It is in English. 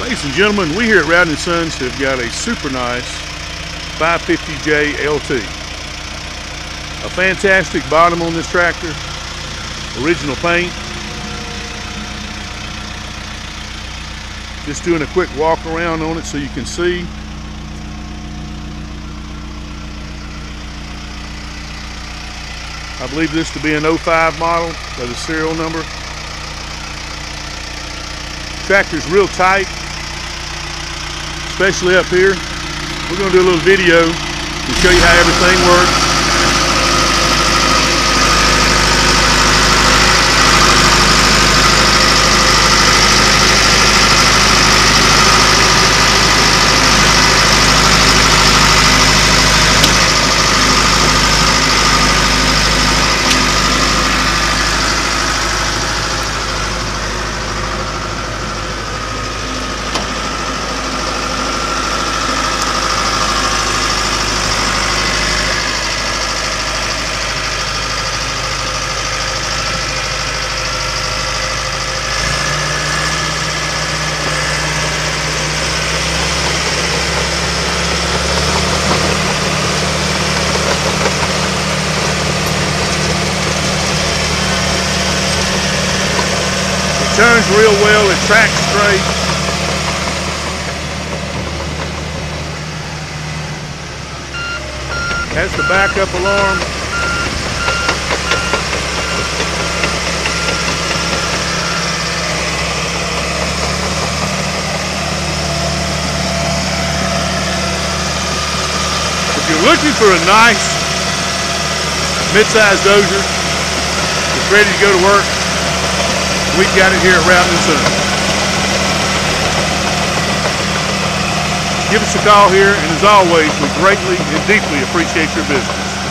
Ladies and gentlemen, we here at Rowden & Sons have got a super nice 550J LT. A fantastic bottom on this tractor, original paint. Just doing a quick walk around on it so you can see. I believe this to be an 05 model by the serial number. Tractor's real tight, especially up here. We're going to do a little video to show you how everything works. Turns real well, it tracks straight. Has the backup alarm. If you're looking for a nice mid-sized dozer that's ready to go to work, we've got it here at Rowden & Give us a call here, and as always, we greatly and deeply appreciate your business.